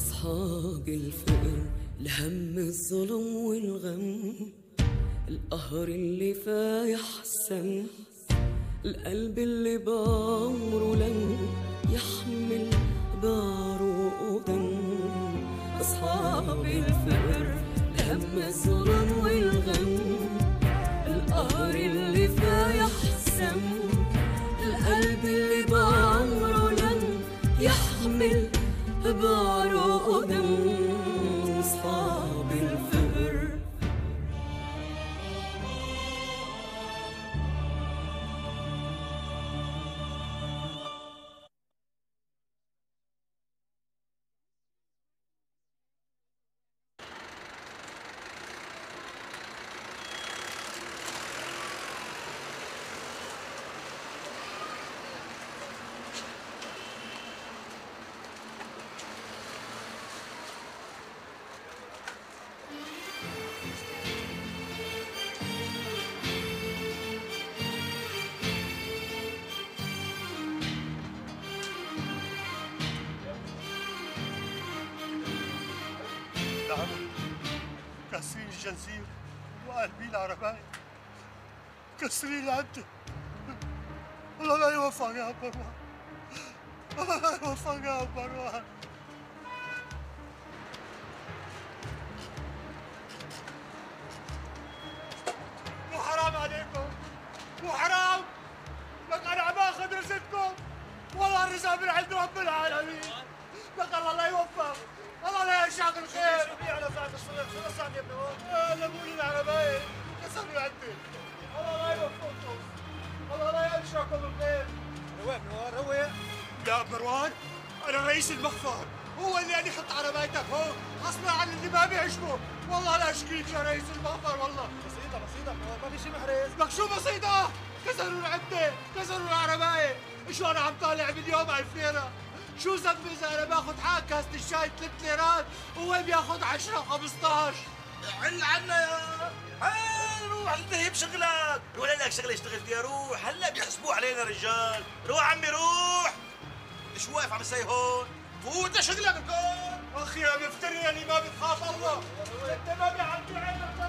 أصحاب الفقر الهم الظلم والغم. القهر اللي فايح السم القلب اللي بعمره لن يحمل بعروق دم أصحاب الفقر الهم الظلم والغم. القهر اللي فايح السم بورو او نعم كسرين الجنزير وقلبي العرباية كسرين العدة الله لا يوفقك يا أبو الله لا يوفقك يا مروان مو حرام عليكم. مو حرام لك أنا عم آخذ رزقكم. والله الرزق من عند رب العالمين. لك الله لا يوفق. الله لا يشعق الخير. شو على ساعة الصبح شو صار يا ابني؟ لموني العرباية كسروا عندي الله لا يوفقكم الله لا يشعقكم الخير. روق مروان روق لا مروان أنا رئيس المخفر هو اللي يعني يحط عربايتك هون غصبا عن اللي ما بيعجبه والله لا أشكيك يا رئيس المخفر والله. بسيطة بسيطة ما في شيء محرز. لك شو بسيطة؟ كسروا العدة كسروا العرباية. شو أنا عم طالع باليوم 1000 ليرة شو ذنبي إذا أنا باخذ حق كاسة الشاي 3 ليرات؟ وهو بياخذ 10 15 حل عنا يا روح التهي بشغلك. ولا لك شغلة اشتغل فيها روح. هلا بيحسبوه علينا رجال. روح عمي روح. شو واقف عم تسوي هون. فوت لشغلك بكون. أخي يا مفتري اللي ما بتخاف الله. أنت ما بيعدي عينك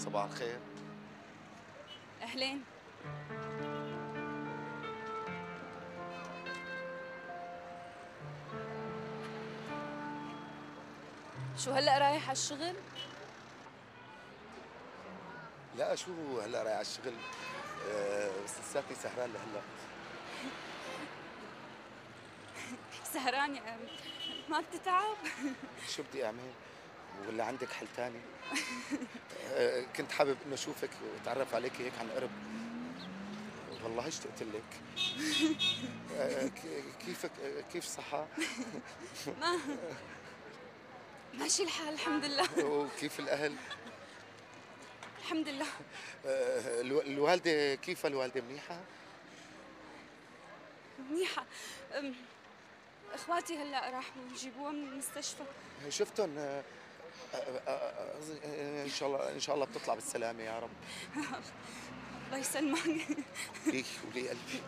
صباح الخير. أهلين. شو هلأ رايح على الشغل؟ لا شو هلأ رايح على الشغل؟ آه، بس لساتني سهران لهلأ. سهران يعني ما بتتعب؟ شو بدي أعمل؟ ولا عندك حل تاني؟ آه، كنت حابب إنه أشوفك وأتعرف عليك هيك عن قرب والله اشتقت لك آه، كيفك آه، كيف صحة؟ ما ماشي الحال الحمد لله وكيف الأهل؟ الحمد لله الو- الوالدة كيف الوالدة منيحة؟ منيحة إخواتي هلأ راحوا يجيبوها من المستشفى شفتهم إن شاء الله إن شاء الله بتطلع بالسلامة يا رب. الله يسلمك. لي ولي قلبي.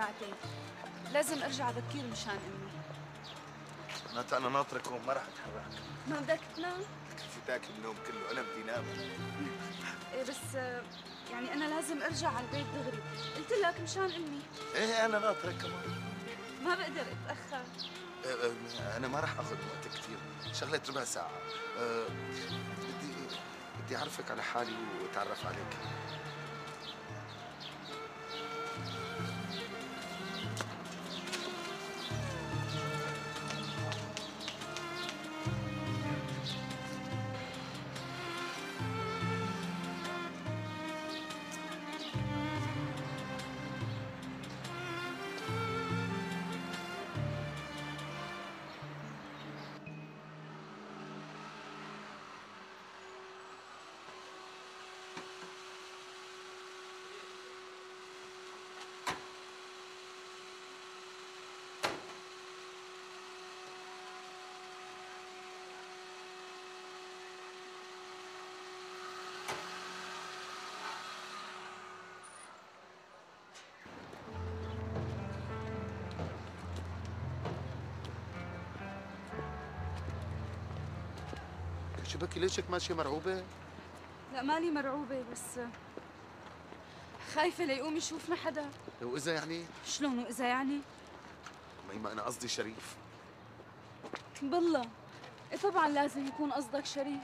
ساعتين. لازم ارجع بكير مشان امي. معناتها أنا ناطرك وما راح أتحرك. ما بدك تنام؟ فتاك النوم كله؟ أنا بدي نام. إيه بس يعني أنا لازم أرجع على البيت دغري. قلت لك مشان أمي. إيه أنا ناطرك كمان ما بقدر أتأخر. آه، آه، أنا ما راح آخذ وقت كثير شغلة ربع ساعة. آه، بدي بدي أعرفك على حالي وأتعرف عليك. شبكي ليش هيك ماشية مرعوبة؟ لا مالي مرعوبة بس خايفة ليقوم يشوفنا حدا. واذا يعني؟ شلون وإذا يعني؟ ما أنا قصدي شريف. بالله. إيه طبعا لازم يكون قصدك شريف.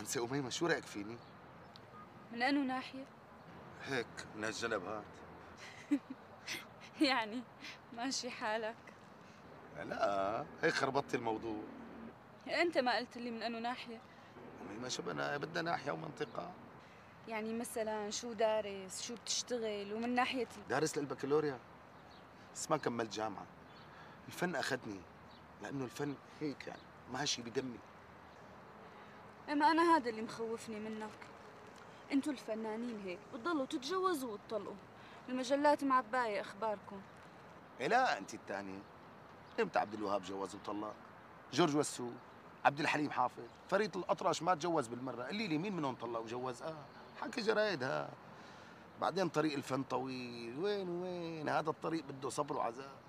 انسه اميمه شو رأيك فيني؟ من أنو ناحية؟ هيك من هالجنب هات يعني ماشي حالك. لا هيك خربطتي الموضوع. أنت ما قلت لي من أنو ناحية. اميمه شو بدنا؟ بدنا ناحية ومنطقة. يعني مثلا شو دارس؟ شو بتشتغل؟ ومن ناحية دارس للبكالوريا. بس ما كملت جامعة. الفن أخذني لأنه الفن هيك يعني ماشي بدمي أما أنا هذا اللي مخوفني منك. أنتوا الفنانين هيك بتضلوا تتجوزوا وتطلقوا. المجلات معباية أخباركم. إيه لا أنت الثانية. إمتى عبد الوهاب جوز وطلق؟ جورج وسو عبد الحليم حافظ فريد الأطرش ما تجوز بالمرة. قولي لي مين منهم طلق وجوز آه حكي جرايد ها بعدين طريق الفن طويل. وين وين؟ هذا الطريق بده صبر وعذاب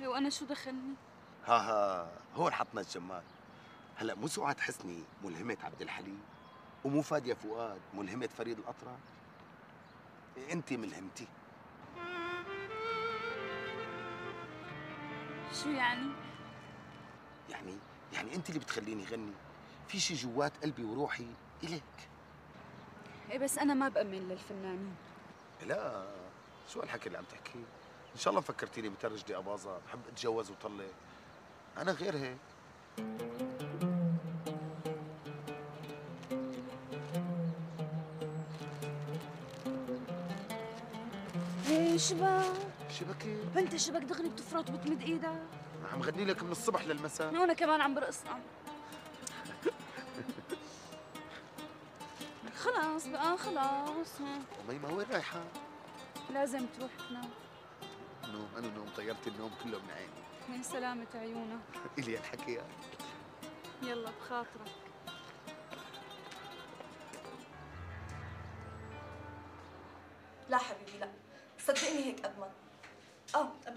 وأنا شو دخلني؟ ها ها هون حطنا الجمال هلا مو سعاد حسني ملهمة عبد الحليم ومو فادية فؤاد ملهمة فريد الأطرش انت ملهمتي. شو يعني؟ يعني يعني انت اللي بتخليني غني. في شي جوات قلبي وروحي إلك إيه بس أنا ما بأمن للفنانين. لا شو هالحكي اللي عم تحكيه إن شاء الله فكرتيني بترجدي أباظة بحب أتجوز وطلق. أنا غير هيك. إيه شبك شبكي بنت شبك دغري بتفرط وبتمد إيدك عم غني لك من الصبح للمساء. وأنا كمان عم برقص. عم خلاص بقى خلاص. ها. أميمة وين رايحة؟ لازم تروح تنام نوم أنا نوم طيرت النوم كله من عيني. من سلامة عيونك. إلي الحكي يلا بخاطرك.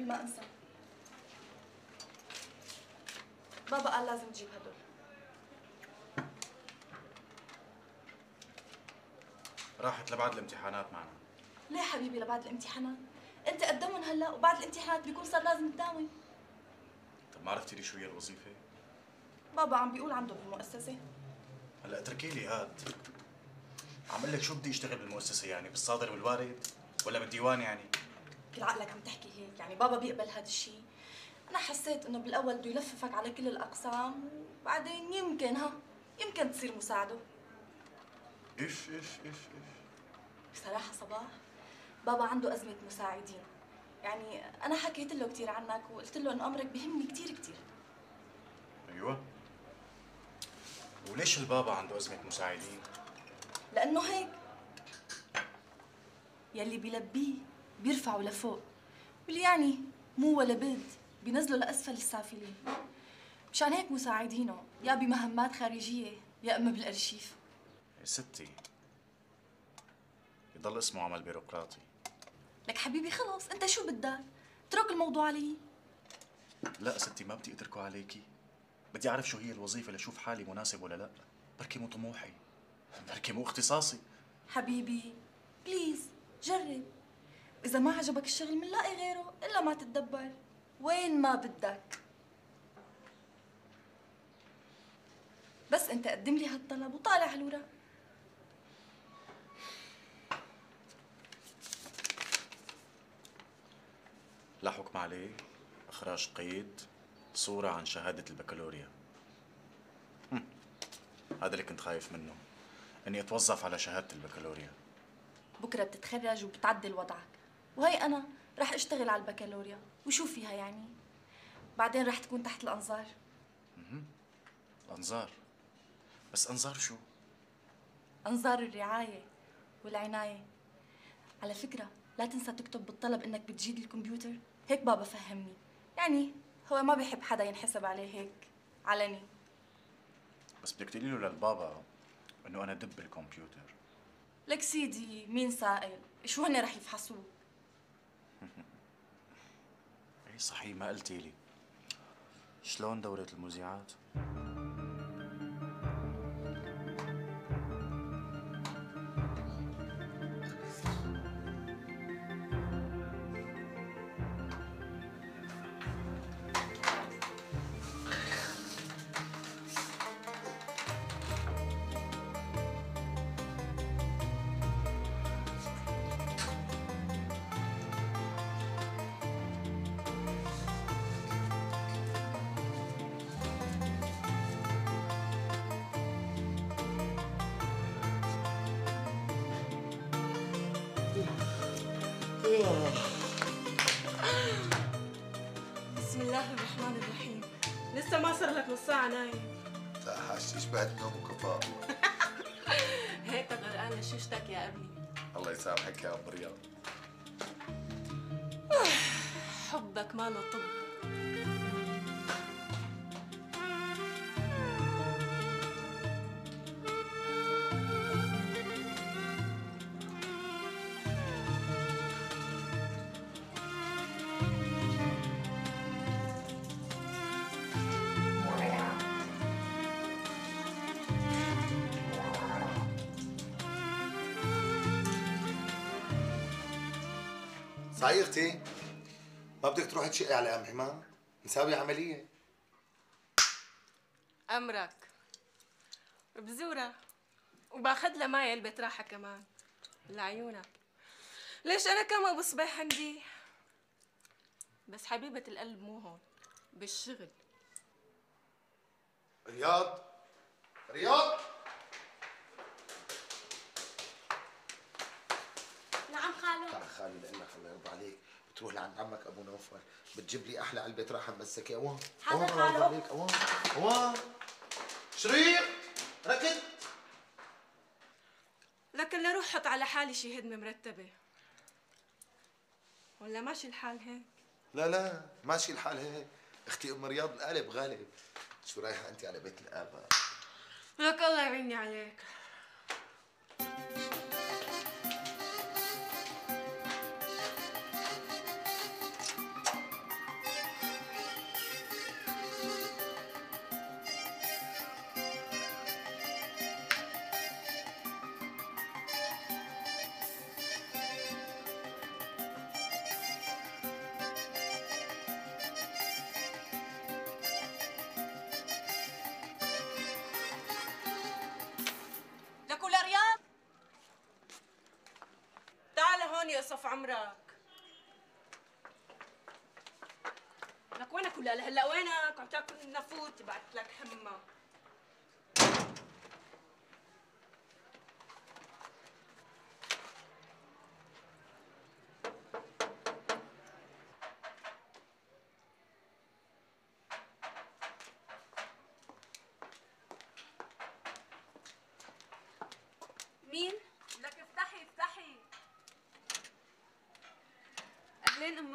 ما انسى بابا قال لازم تجيب هدول. راحت لبعد الامتحانات معنا. ليه حبيبي لبعد الامتحانات؟ انت قدمهم هلا وبعد الامتحانات بيكون صار لازم تداوم. طب ما عرفتي لي شو هي الوظيفة؟ بابا عم بيقول عنده بالمؤسسة. هلا اتركي لي هاد. عم لك شو بدي اشتغل بالمؤسسة يعني؟ بالصادر والوارد ولا بالديوان يعني؟ كل عقلك عم تحكي هيك يعني بابا بيقبل هذا الشيء أنا حسيت إنه بالأول بده يلففك على كل الأقسام وبعدين يمكن ها يمكن تصير مساعده. إيش إيش إيش إيش؟ بصراحة صباح بابا عنده أزمة مساعدين. يعني أنا حكيت له كثير عنك وقلت له انه أمرك بهمني كثير كثير أيوه. وليش البابا عنده أزمة مساعدين؟ لأنه هيك. يلي بيلبيه. بيرفعه لفوق. واللي يعني مو ولا بد بينزله لأسفل السافلين. مشان هيك مساعدينه. يا بمهمات خارجية يا إما بالأرشيف. يا ستي يضل اسمه عمل بيروقراطي. لك حبيبي خلص. أنت شو بدك؟ اترك الموضوع علي. لا ستي ما بدي أتركه عليكي. بدي أعرف شو هي الوظيفة لشوف حالي مناسب ولا لا. بركي مو طموحي. بركي مو اختصاصي. حبيبي please جرب. إذا ما عجبك الشغل منلاقي غيره إلا ما تتدبر. وين ما بدك. بس أنت قدم لي هالطلب وطالع على الورق لا حكم عليه. إخراج قيد. صورة عن شهادة البكالوريا. هذا اللي كنت خايف منه. إني أتوظف على شهادة البكالوريا. بكرة بتتخرج وبتعدل وضعك. وهي أنا رح أشتغل على البكالوريا وشو فيها يعني؟ بعدين رح تكون تحت الأنظار. أنظار. بس أنظار شو؟ أنظار الرعاية والعناية. على فكرة لا تنسى تكتب بالطلب إنك بتجيد الكمبيوتر. هيك بابا فهمني. يعني هو ما بيحب حدا ينحسب عليه هيك علني. بس بدك تقولي له للبابا إنه أنا دب الكمبيوتر. لك سيدي مين سائل؟ شو هن رح يفحصوه صحيح ما قلتي لي شلون دورة المذيعات؟ ساعة نايم لا حاجتي شبهت نوم وكفاء هيك غرقان لشوشتك يا أبني. الله يسامحك يا ام رياض. حبك ما له طب صايغتي ما بدك تروحي تشقي على ام حمام نساوي عمليه أمرك. بزورها وباخذ لها ماي البيت راحة كمان. لعيونك. ليش أنا كمان بصبح عندي؟ بس حبيبة القلب مو هون. بالشغل. رياض. رياض. نعم خالو تعال خالي لك الله يرضى عليك. بتروح لعند عمك أبو نوفل بتجيب لي أحلى علبة راحة مسكه اوان اوان الله يرضى خالو. عليك. اوان اوان شريق ركض. لكن لروح حط على حالي شي هدمة مرتبة. ولا ماشي الحال هيك؟ لا لا ماشي الحال هيك. أختي أم رياض القالب غالب. شو رايحة أنت على بيت الآباء؟ لك الله يعيني عليك.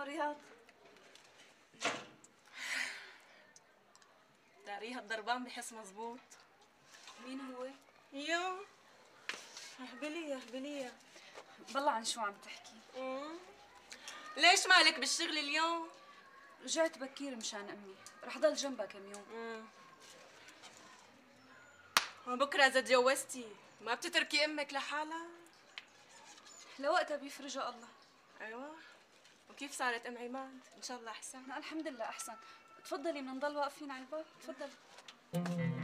رياض داريها الضربان بحس مزبوط مين هو؟ يو اهبليها اهبليها بالله عن شو عم تحكي ليش مالك بالشغل اليوم؟ رجعت بكير مشان أمي رح ضل جنبها كم يوم وبكره اذا تجوزتي ما بتتركي أمك لحالها؟ لوقتها بيفرجها الله أيوه وكيف صارت أم عماد؟ إن شاء الله أحسن. الحمد لله أحسن. تفضلي بدنا نضل واقفين على الباب. تفضلي.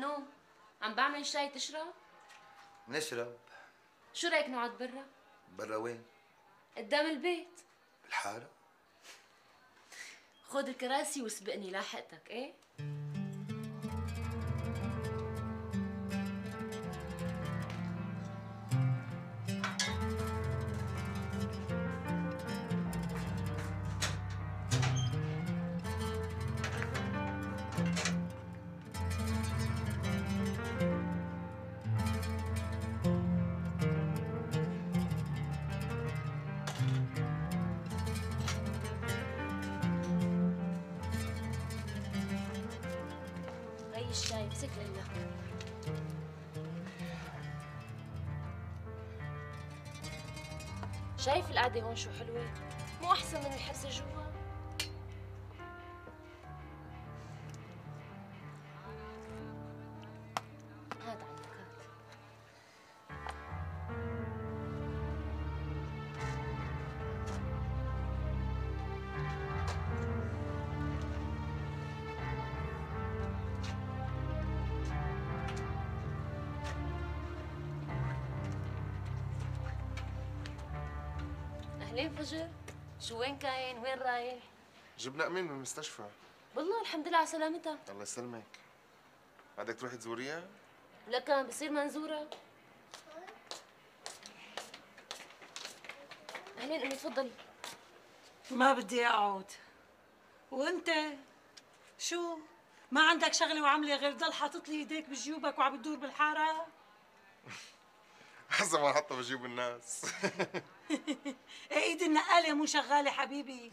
النوم. عم بعمل شاي تشرب؟ نشرب. شو رأيك نقعد برا؟ برا وين؟ قدام البيت. بالحارة. خذ الكراسي وسبقني لاحقتك إيه؟ شايف القعدة هون شو حلوة؟ مو أحسن من الحبسة جوا؟ جبنا أمين من المستشفى. والله الحمد لله على سلامتها الله يسلمك. بدك تروحي تزوريها؟ لكن بصير منزورة أهلين أمي تفضلي. ما بدي أقعد. وأنت؟ شو؟ ما عندك شغلة وعملة غير ضل حاطط لي إيديك بجيوبك وعم بتدور بالحارة؟ حسب ما حطها بجيوب الناس. إيدي النقاله مو شغاله حبيبي؟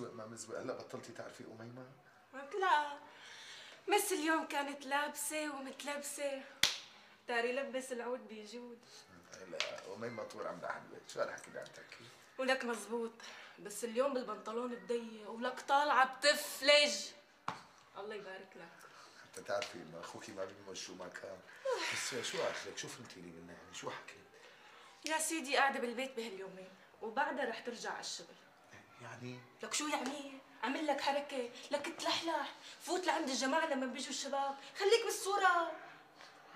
مزوق ما مزوق. هلا بطلتي تعرفي أميمة؟ لا مس اليوم كانت لابسة ومتلبسة. تاري لبس العود بيجود. لا أميمة طول عمرها حلوة شو هالحكي اللي عم تحكي ولك مزبوط. بس اليوم بالبنطلون الضيق ولك طالعة بتفلج. الله يبارك لك. حتى تعرفي انه أخوكي ما بيموت شو ما كان. بس شو قالت لك؟ شو فهمتي لي منها يعني شو حكيت يا سيدي قاعدة بالبيت بهاليومين وبعدها رح ترجع على الشغل. يعني؟ لك شو يعني؟ عمل لك حركة لك تلحلح فوت لعند الجماعة لما بيجوا الشباب. خليك بالصورة.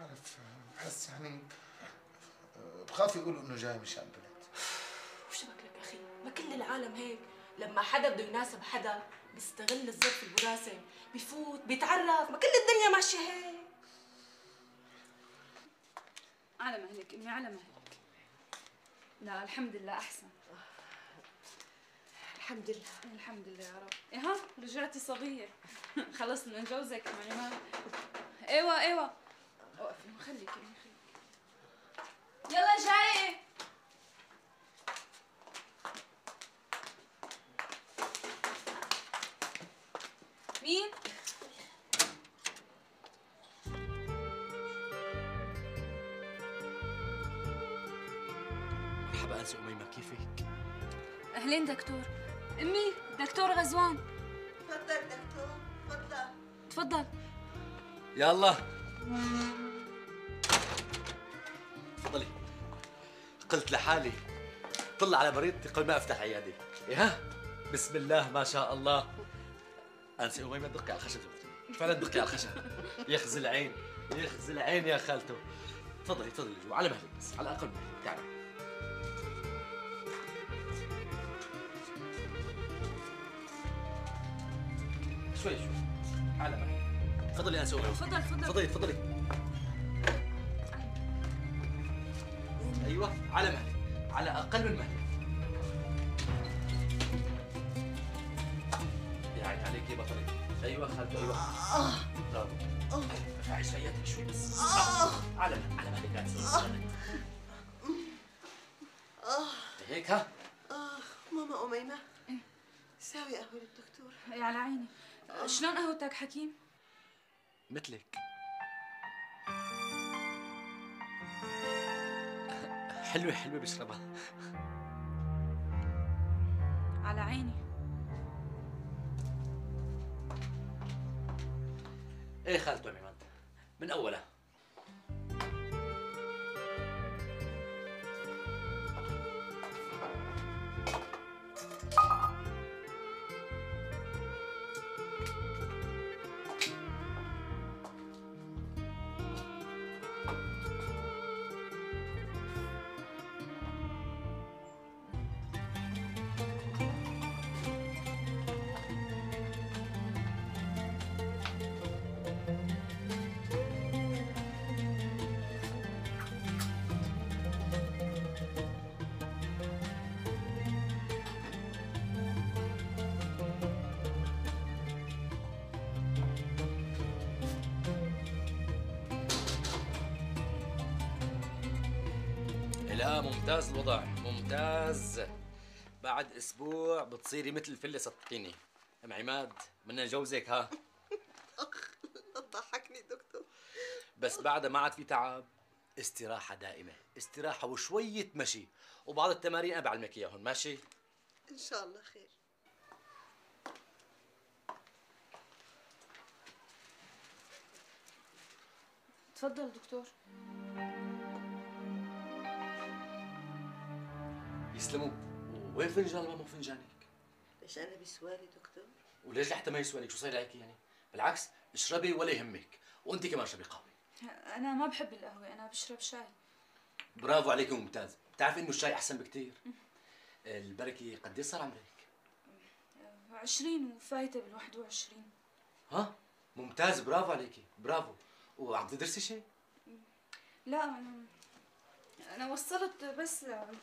بعرف بحس يعني بخاف يقولوا إنه جاي مشان بنت وشو بك لك أخي؟ ما كل العالم هيك. لما حدا بده يناسب حدا بيستغل الظرف الوراثي بيفوت بيتعرف. ما كل الدنيا ماشية هيك. على مهلك أمي على مهلك. لا الحمد لله أحسن. الحمد لله. الحمد لله يا رب. إيه ها رجعتي صبية. خلصنا نجوزك يعني ما إيوه إيوه. وقفي خليكي خليكي. يلا جاي. مين؟ مرحبا انسه أميمة كيفك؟ أهلين دكتور. أمي دكتور غزوان. تفضل دكتور تفضل. تفضل. يلا. تفضلي. قلت لحالي طلع على مريضتي قبل ما أفتح عيادي. إيه ها؟ بسم الله ما شاء الله. أنسي اميمه دقي على الخشب. فعلا دقي على الخشب يخزي العين يخزي العين يا خالته. تفضلي تفضلي جوا على مهلك بس على الاقل مهلك تعالي. شوي شوي. على مهلك تفضلي انسي اميمه تفضل تفضل. تفضلي تفضلي. أيوه على مهلك على أقل من مهلك يا عيني عليك يا بطلي. أيوه خالته أيوه برافو ارفعي شويتك شوي. بس. على مهلك على مهلك لا تسوي. هيك ها؟ آه ماما أميمة. ساوي قهوة للدكتور. على عيني. شلون قهوتك حكيم؟ مثلك. حلوة حلوة بشربها. على عيني. إيه خالته عماد من أولها. لا ممتاز الوضع ممتاز. بعد أسبوع بتصيري مثل فله سطيني أم عماد بدنا نجوزك ها؟ لا تضحكني دكتور. بس بعدها ما عاد في تعب استراحة دائمة استراحة وشوية مشي. وبعض التمارين أنا بعلمك إياهم ماشي؟ إن شاء الله خير. تفضل دكتور. يسلموا وين فنجان ماما فنجانك ليش أنا بسوالي دكتور؟ وليش لحتى ما يسوى لك شو صاير عليك يعني؟ بالعكس اشربي ولا يهمك. وأنت كمان اشربي قهوة. أنا ما بحب القهوة أنا بشرب شاي. برافو عليك ممتاز. بتعرفي إنه الشاي أحسن بكتير؟ البركة قد صار عمرك؟ عشرين وفايتة بالواحد وعشرين. ها؟ ممتاز برافو عليكي برافو. وعم تدرسي شيء؟ لا أنا أنا وصلت بس ل-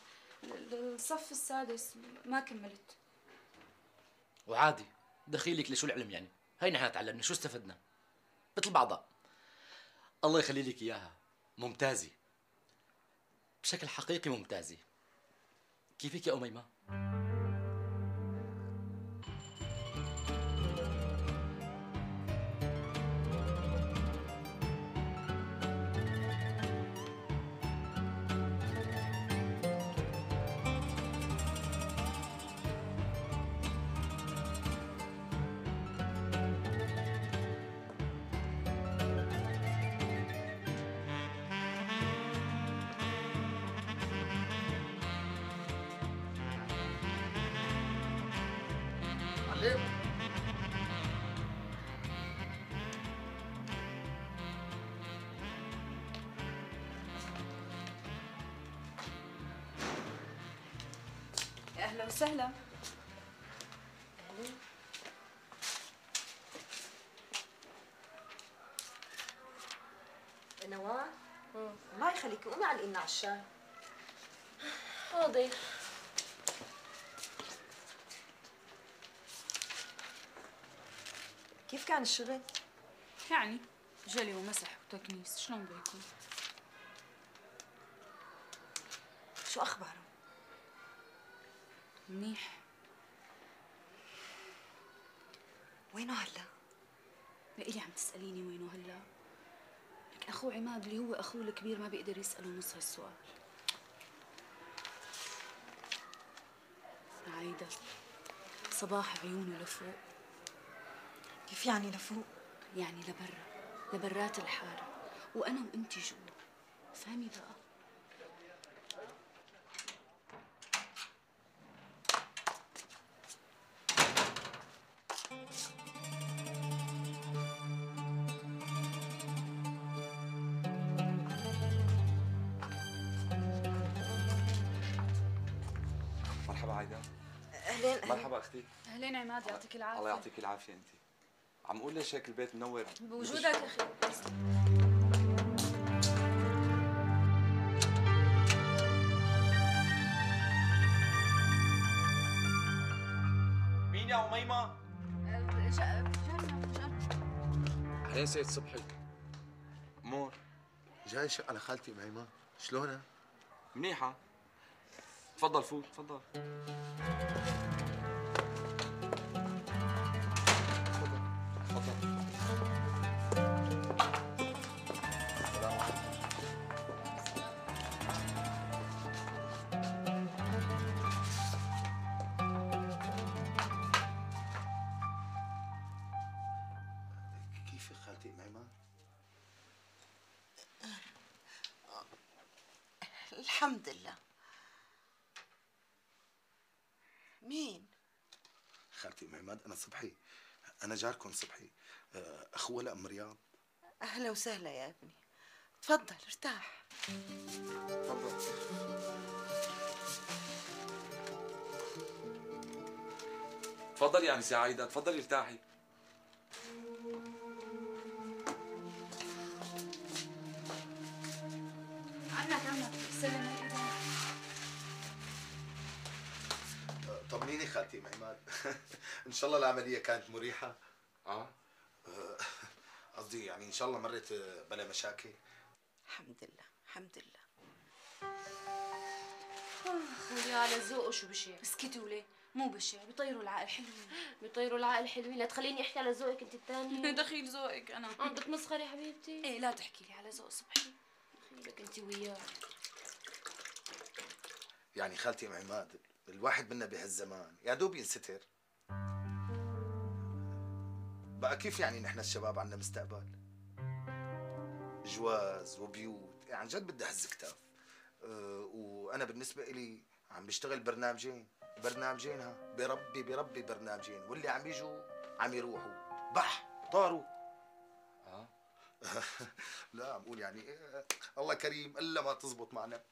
للصف السادس ما كملت. وعادي دخيلك لشو العلم يعني؟ هي نحن تعلمنا شو استفدنا؟ مثل بعضها. الله يخلي لك إياها. ممتازه بشكل حقيقي ممتازه كيفك يا أميمة؟ يا أهلا وسهلا. نوال الله يخليكي قومي علقينا على الشاي حاضر. كان الشغل؟ يعني جلي ومسح وتكنيس شلون بيكون شو أخباره؟ منيح وينه هلا؟ لإلي عم تسأليني وينه هلا لك أخوه عماد اللي هو أخوه الكبير ما بيقدر يسأله نص هالسؤال عايدة صباح عيونه لفوق كيف يعني لفوق؟ يعني لبرا لبرات الحارة وأنا وأنتي جوا. فهمي بقى. مرحبا عايدة. أهلين أهلين. مرحبا أختي. أهلين عماد يعطيك العافية. الله يعطيك العافية انت. عم أقول ليش هيك البيت منور؟ بوجودك أخي. مين يا أميمة؟ اهلين سيد صبحي. امور جاي شق على خالتي أميمة. شلونها؟ منيحة. تفضل فوت تفضل. الحمد لله. مين؟ خالتي أم عماد أنا صبحي. أنا جاركم صبحي. آه، أخوه لأم رياض؟ أهلا وسهلا يا ابني. تفضل ارتاح. تفضلي يا انسه عايدة تفضلي ارتاحي. طمنيني خالتي؟ عماد إن شاء الله العملية كانت مريحة. آه. آه، قصدي يعني إن شاء الله مرت بلا مشاكل. الحمد لله الحمد لله. خليها على ذوقه شو بشع اسكتي وليه مو بشع بيطيروا العقل حلوين. بيطيروا العقل حلوين. لا تخليني أحكي على ذوقك أنت الثاني دخيل ذوقك أنا. عم بتمسخري حبيبتي؟ إيه لا تحكي لي على ذوق صبحي. دخيلك أنت وياه. يعني خالتي أم عماد الواحد منا بهالزمان يا دوب ينستر. بقى كيف يعني نحن الشباب عنا مستقبل؟ جواز وبيوت يعني عن جد بدي هز كتاف أه وأنا بالنسبة إلي عم بشتغل برنامجين. برنامجين ها بربي بربي برنامجين. واللي عم يجوا عم يروحوا. بح طاروا. آه. لا عم بقول يعني آه، الله كريم إلا ما تزبط معنا.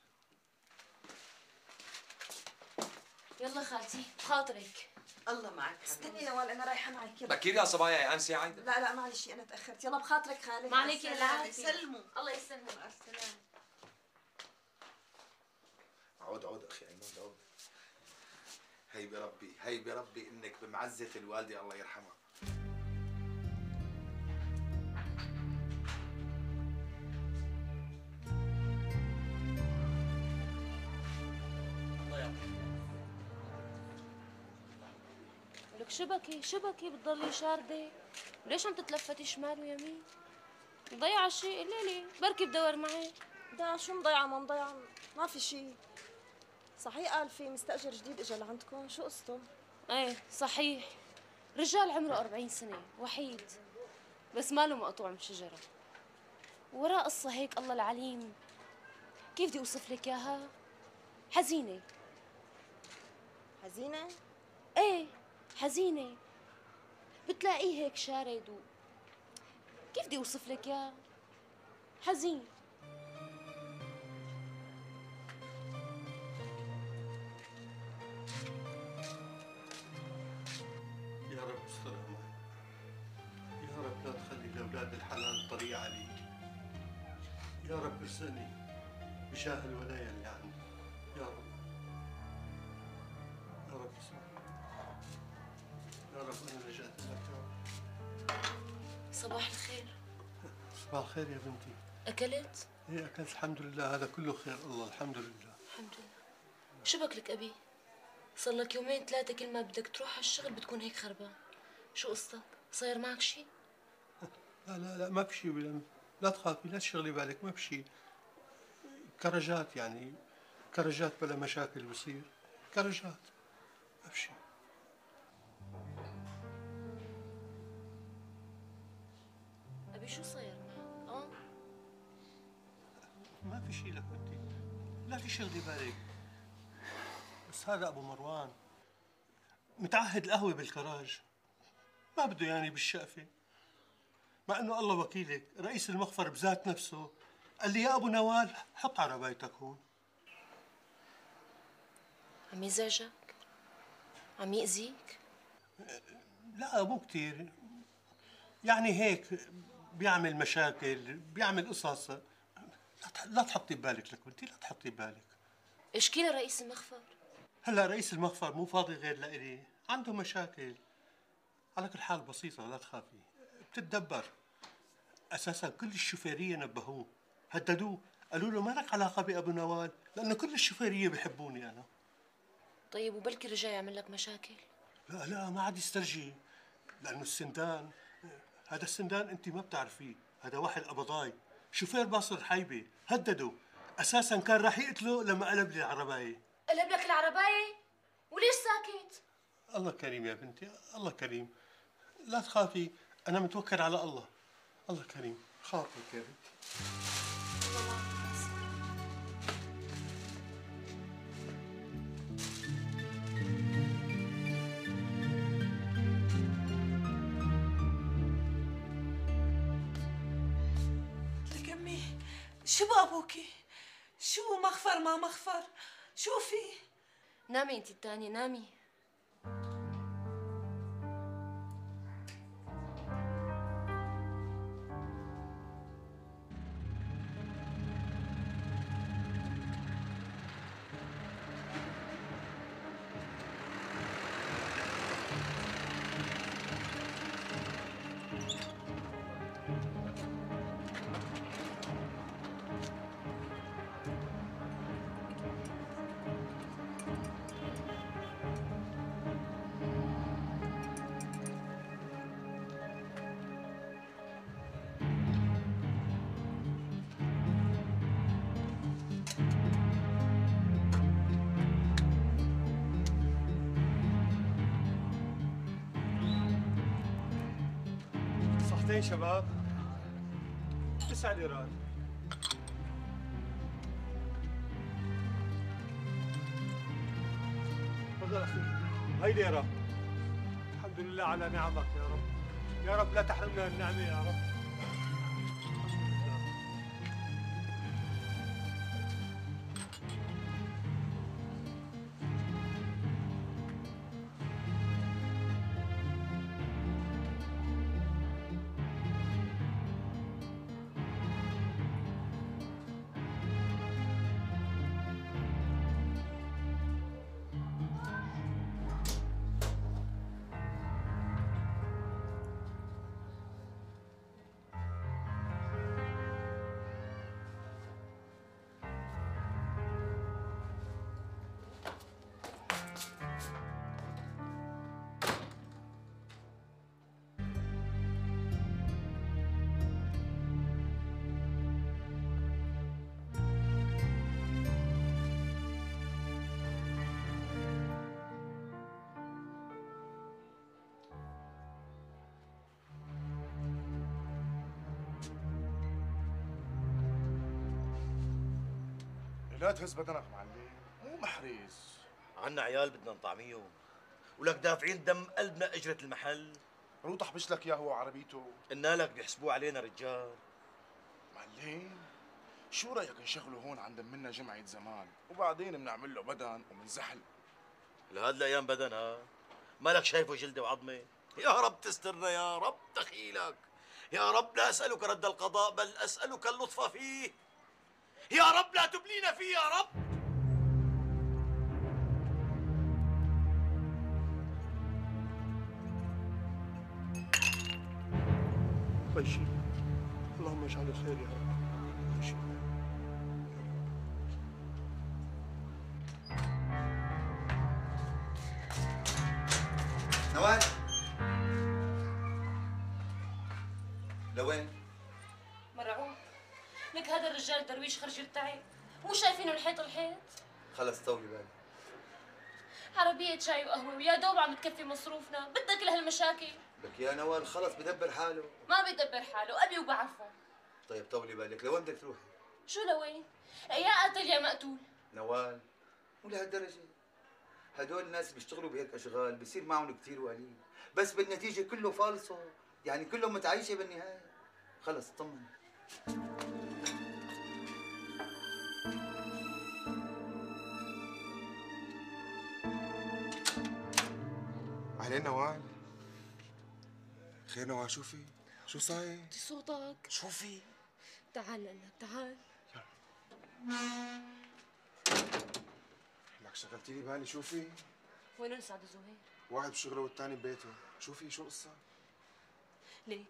يلا خالتي بخاطرك الله معك استني نوال أنا رايحة معك. يلا. بكير يا صبايا يا انسه عايدة. لا لا معلش أنا تأخرت. يلا بخاطرك خالي. ما عليك. العافيه سلموا الله يسلمك مع السلامة. عود عود أخي عماد عود. هي بربي هي بربي إنك بمعزة الوالدة الله يرحمها. لك شبكي شبكي بتضلي شاردة. ليش عم تتلفتي شمال ويمين؟ مضيعة شيء. قولي لي بركي بدور معي. ده شو مضيعة ما مضيعة ما في شيء. صحيح قال في مستأجر جديد اجى لعندكم؟ شو قصته؟ إيه صحيح. رجال عمره 40 سنة وحيد. بس ماله مقطوع من شجرة. وراه قصة هيك الله العليم. كيف بدي أوصف لك إياها؟ حزينة. حزينة؟ إيه. حزينة. بتلاقيه هيك شارد و كيف بدي أوصف لك إياه؟ حزين. يا رب استر أمان يا رب لا تخلي لأولاد الحلال طريق علي يا رب ارزقني بشاه الولاية. صباح الخير يا بنتي. أكلت؟ إيه أكلت. الحمد لله هذا كله خير. الله الحمد لله. الحمد لله. شو بك أبي؟ صار لك يومين ثلاثة كل ما بدك تروح على الشغل بتكون هيك خربان شو قصتك؟ صاير معك شيء؟ لا لا لا ما بشي ولا لا تخافي لا تشغلي بالك ما بشي كرجات يعني كرجات بلا مشاكل بصير. كرجات ما بشي أبي شو صاير؟ ما في شيء لك بنتي لا تشغلي بالك. بس هذا أبو مروان. متعهد القهوة بالكراج. ما بده يعني بالشقفة. مع إنه الله وكيلك رئيس المخفر بذات نفسه قال لي يا أبو نوال حط عربايتك هون. عم يزعجك؟ عم يأذيك؟ لا مو كتير. يعني هيك بيعمل مشاكل بيعمل قصص. لا تح- لا تحطي ببالك لك بنتي لا تحطي ببالك اشكي رئيس المخفر؟ هلا رئيس المخفر مو فاضي غير لإلي. عنده مشاكل. على كل حال بسيطة لا تخافي. بتتدبر. أساسا كل الشوفيرية نبهوه. هددوه. قالوا له ما لك علاقة بأبو نوال؟ لأنه كل الشوفيرية بحبوني أنا. طيب وبلكي رجع يعمل لك مشاكل؟ لا لا ما عاد يسترجي. لأنه السندان هذا السندان أنت ما بتعرفيه. هذا واحد قبضاي شوفير باصر حيبة هدده أساسا كان راح يقتله لما قلب لي العرباية. قلب لك العرباية؟ وليش ساكت؟ الله كريم يا بنتي الله كريم. لا تخافي أنا متوكل على الله. الله كريم. خاطرك يا بنتي. شو بابوكي؟ شو مخفر ما مخفر شو في؟ نامي انت التانية نامي. صحتين شباب؟ تسع ليرات. تفضل أخي. هاي ليرة. الحمد لله على نعمك يا رب. يا رب لا تحرمنا النعمة يا رب. لا تهز بدنك معلم مو محرز. عنا عيال بدنا نطعميهم. ولك دافعين دم قلبنا اجرة المحل. روح احبش لك إياه هو وعربيته. قلنا لك بيحسبوه علينا رجال. معلم شو رأيك نشغله هون عند منا جمعة زمان وبعدين بنعمل له بدن ومنزحل؟ لهاد الأيام بدن ها؟ مالك شايفه جلدة وعظمة؟ يا رب تسترنا يا رب دخيلك. يا رب لا أسألك رد القضاء بل أسألك اللطف فيه. يا رب لا تبلينا فيه يا رب. ما يشيل اللهم اجعله خير يا رب. الرجال درويش خرج يرتعب مو شايفينه الحيط الحيط؟ خلص طولي بالك عربية شاي وقهوة ويا دوب عم تكفي مصروفنا. بدك لهالمشاكل لك يا نوال خلص بدبر حاله. ما بيدبر حاله أبي وبعرفه. طيب طولي بالك لوين بدك تروحي؟ شو لوين؟ يا قاتل يا مقتول. نوال مو لهالدرجة. هدول الناس بيشتغلوا بهيك أشغال بصير معهم كثير وقليل. بس بالنتيجة كله فالصو يعني كلهم متعايشة بالنهاية. خلص اطمن اهلين نوال خير نوال شو في؟ شو صاير؟ صوتك شو في؟ تعال لك تعال لك شغلتي لي بالي شو في؟ وين سعد زهير؟ واحد بشغله والثاني ببيته شو في شو القصة؟ ليك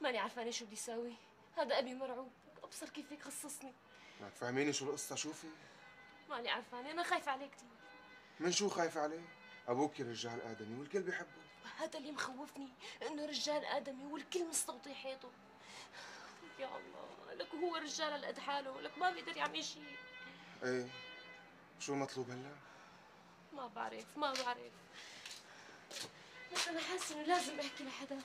ماني عرفانة شو بدي اساوي هذا أبي مرعوب أبصر كيف هيك خصصني لك فهميني شو القصة؟ شو في؟ ماني عرفانة أنا خايفة عليه كثير من شو خايفة عليه؟ أبوك رجال آدمي والكل بيحبه. هذا اللي مخوفني إنه رجال آدمي والكل مستوطي حيطه. يا الله لك هو رجال على قد حاله لك ما بيقدر يعمل شيء إيه. شو مطلوب هلا؟ ما بعرف ما بعرف. بس أنا حاسة إنه لازم أحكي لحدا.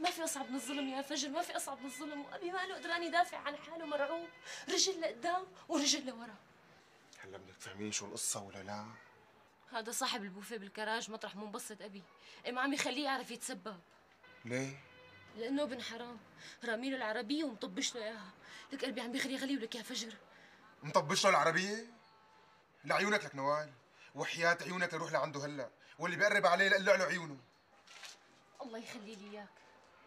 ما في أصعب من الظلم يا فجر ما في أصعب من الظلم. وأبي ما له قدران يدافع عن حاله مرعوب. رجل لقدام ورجل لورا هلا بدك تفهميني شو القصة ولا لا؟ هذا صاحب البوفيه بالكراج مطرح منبسط أبي. إيه ما عم يخليه يعرف يتسبب. ليه؟ لأنه ابن حرام. راميله العربية ومطبش له إياها. لك قلبي عم بيخلي غلي ولك يا فجر. مطبش له العربية؟ لعيونك لك نوال. وحياة عيونك لروح لعنده هلأ. واللي بيقرب عليه لقلع له عيونه الله يخلي لي إياك.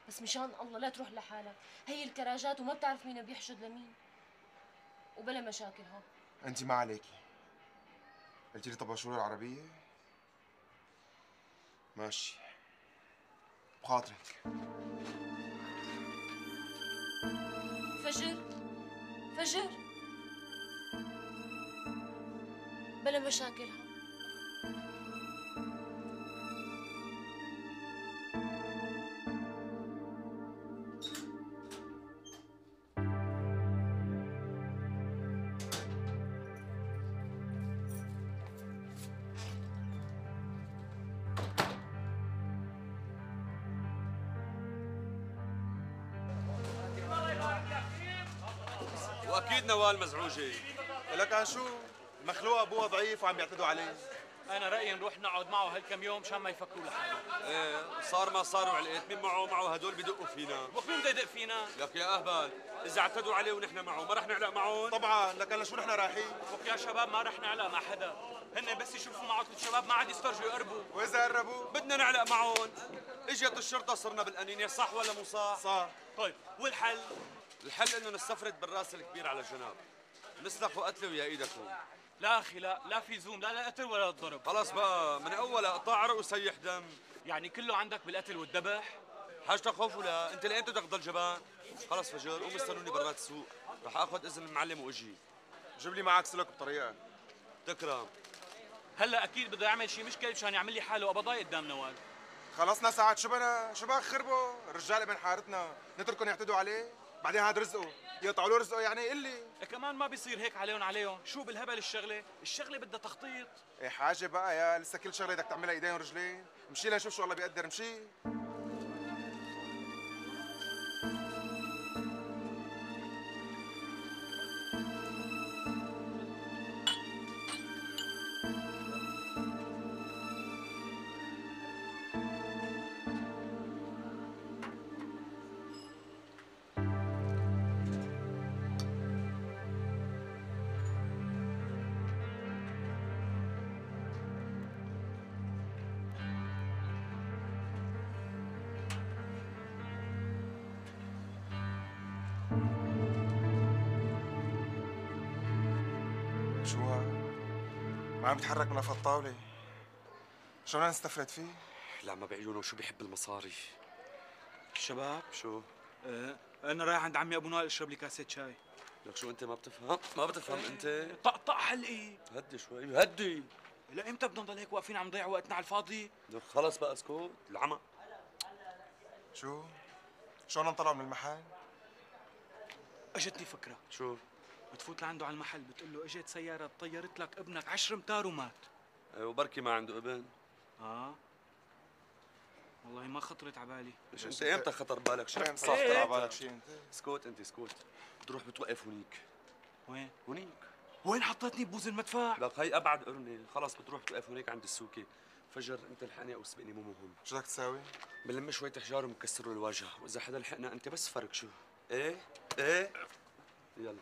بس مشان الله لا تروح لحالك. هي الكراجات وما بتعرف مين بيحشد لمين. وبلا مشاكل هون. أنت ما عليكي. قلتي لي طبشوا له العربية؟ ماشي. بخاطرك. فجر. فجر. بلا مشاكل هون واكيد نوال مزعوجة. لك عن شو؟ المخلوق ابوها ضعيف وعم بيعتدوا عليه. أنا رأيي نروح نقعد معه هالكم يوم مشان ما يفكروا لحاله. إيه صار ما صار وعلقت مين معه؟ معه هدول بدقوا فينا. ومين بده يدق فينا؟ لك يا أهبل إذا اعتدوا عليه ونحن معه ما رح نعلق معهم؟ طبعا لك هلا شو نحن رايحين؟ وك يا شباب ما رح نعلق مع حدا. هن بس يشوفوا معكم الشباب ما عاد يسترجوا يقربوا. وإذا قربوا؟ بدنا نعلق معهم. إجت الشرطة صرنا بالقنينه صح ولا مو صح؟ صح. طيب والحل؟ الحل إنه نستفرد بالرأس الكبير على الجناب. نسلخوا قتله ويا ايدكم لا أخي لا لا في زوم لا لا قتل ولا ضرب خلاص بقى من أول قطع عرق وسيح دم. يعني كله عندك بالقتل والذبح؟ حاجتك خوف ولا؟ أنت لامتى بدك تضل جبان؟ خلص فجر قوم استنوني برات السوق. رح آخذ إذن المعلم وأجي. جيب لي معك سلك بطريقة. تكرم. هلأ أكيد بده يعمل شيء مشكلة مشان يعمل لي حاله قبضاي قدام نوال. خلصنا ساعات شو بنا شو بك خربوا. الرجال ابن حارتنا. نتركهم يعتدوا عليه. بعدين هذا رزقه يقطعوا له رزقه يعني قل لي كمان ما بيصير هيك عليهم عليهم. شو بالهبل الشغلة؟ الشغلة بدها تخطيط. إيه حاجة بقى يا لسه كل شغلة بدك تعملها إيدين ورجلين. مشي لنشوف شو الله بيقدر مشي. عم بيتحرك من قفا الطاولة شو بدنا نستفرد فيه؟ لا ما بعيونه شو بيحب المصاري. شباب؟ شو؟ أه أنا رايح عند عمي أبو نوال اشرب لي كاسه شاي. لك شو أنت ما بتفهم؟ ما بتفهم أنت؟ طقطق حلقي. هدي شوي هدي. لامتى بدنا نضل هيك واقفين عم نضيع وقتنا على الفاضي؟ لك خلص بقى اسكت العمى. شو؟ شلون انطلع من المحل؟ أجتني فكرة. شو؟ بتفوت لعنده على المحل بتقول له اجت سيارة طيرت لك ابنك 10 امتار ومات. إيه وبركي ما عنده ابن. آه. والله ما خطرت على بالي. مش انت إمتى خطر بالك شو صار خطر على بالك؟ شيء انت؟ اسكت انت اسكت بتروح بتوقف هونيك وين؟ هونيك وين حطيتني ببوز المدفع؟ لك هي أبعد قرنة. خلص بتروح بتوقف هونيك عند السوكة. فجر أنت الحقني أو سبقني مو مهم. شو بدك تساوي؟ بنلم شوية حجار ومكسر له الوجه. وإذا حدا لحقنا أنت بس فرق شو. إيه؟ إيه؟ يلا.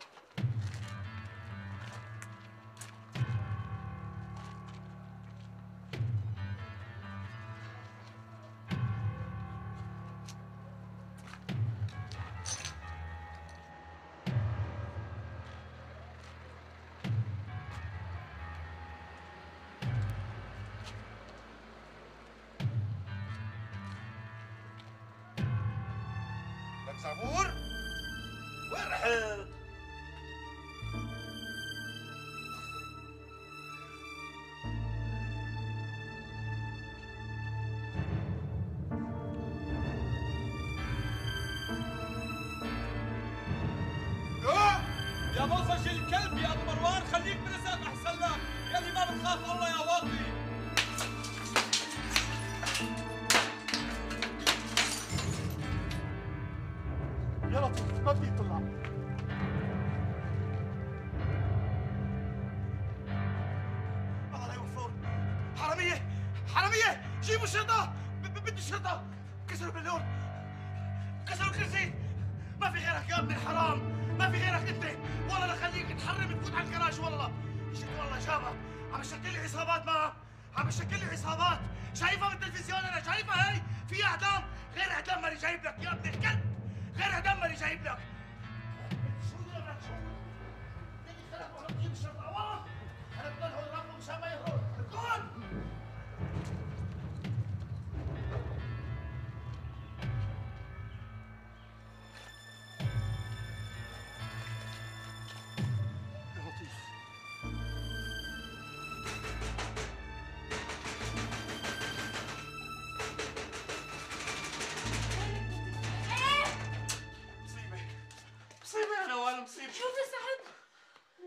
شوفي سعد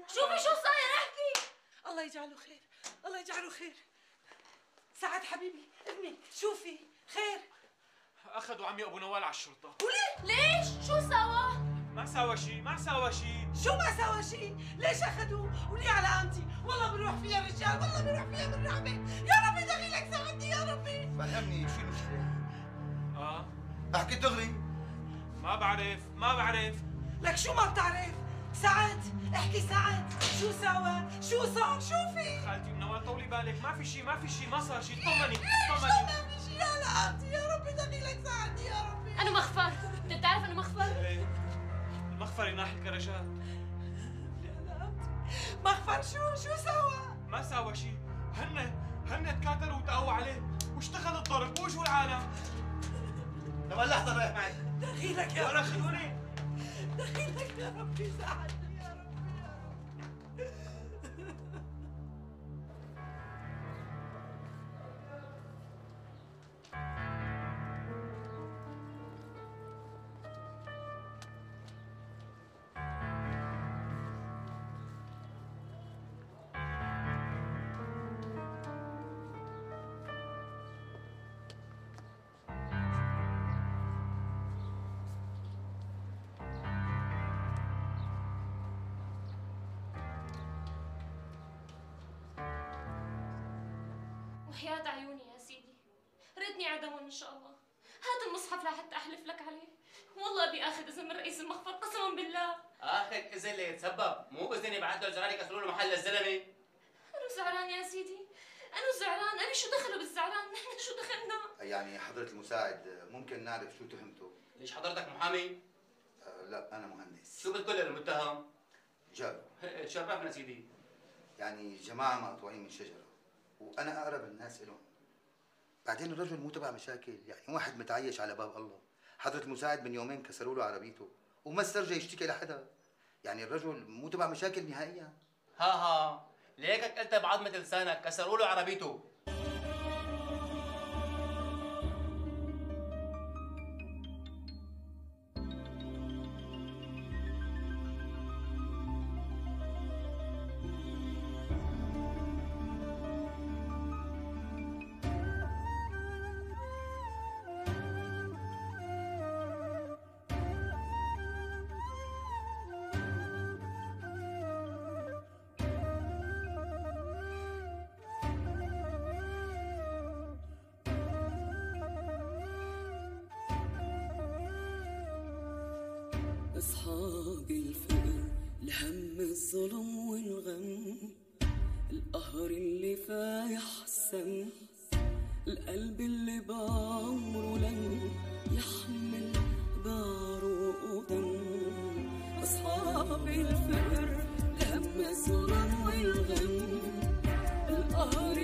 شوفي شو صاير. احكي. الله يجعله خير. الله يجعله خير. سعد حبيبي ابني شوفي. خير. أخذوا عمي أبو نوال على الشرطة. وليه؟ ليش؟ شو سوا ما سوى شيء ما سوى شيء. شو ما سوى شيء؟ ليش أخذوه؟ وليه علامتي والله بروح فيها رجال والله بروح فيها بالرعبه يا ربي دخيلك ساعدني يا ربي. فهمني شو المشكلة؟ آه. أحكي دغري ما بعرف ما بعرف. لك شو ما بتعرف؟ سعد احكي سعد شو سوى شو صار؟ شوفي خالتي نوال طولي بالك. ما في شيء ما في شيء ما صار شيء طمني طمني. ما في شيء يا لعنتي يا ربي دخيلك ساعدني يا ربي. أنا مخفر أنت بتعرف أنا مخفر إيه المخفر يناح الكرشات مخفر شو شو سوى ما سوى شيء هن هن تكاتروا وتقووا عليه. واشتغل الضرب واجوا العالم؟ لما لحظة رايح معك دخيلك يا ولا ربي. خذوني دخيلك يا ربي وحياة عيوني يا سيدي. ردني عدمهم إن شاء الله. هات المصحف لحتى أحلف لك عليه. والله أبي آخذ إذن من رئيس المخفر قسما بالله. آخذ إذن ليتسبب. مو اذن يبعث له الزرار يكسروا له محل الزلمة. أنا زعلان يا سيدي. أنا زعلان. أنا شو دخله بالزعلان؟ نحن شو دخلنا؟ يعني حضرة المساعد ممكن نعرف شو تهمته؟ ليش حضرتك محامي؟ آه لا أنا مهندس. شو بتقول للمتهم؟ جاب. تشرفنا سيدي؟ يعني جماعة مقطوعين من شجرة. وأنا أقرب الناس إلهم. بعدين الرجل مو تبع مشاكل يعني واحد متعيش على باب الله. حضرة المساعد من يومين كسروا له عربيته وما استرجى يشتكي لحدا. يعني الرجل مو تبع مشاكل نهائيا. ها ها. ليكك قلت بعظمة لسانك كسروا له عربيته. أصحاب الفقر الهم الظلم والغم. القهر اللي فايح السم القلب اللي بعمره لن يحمل بعروق ودم أصحاب الفقر الهم الظلم والغم. القهر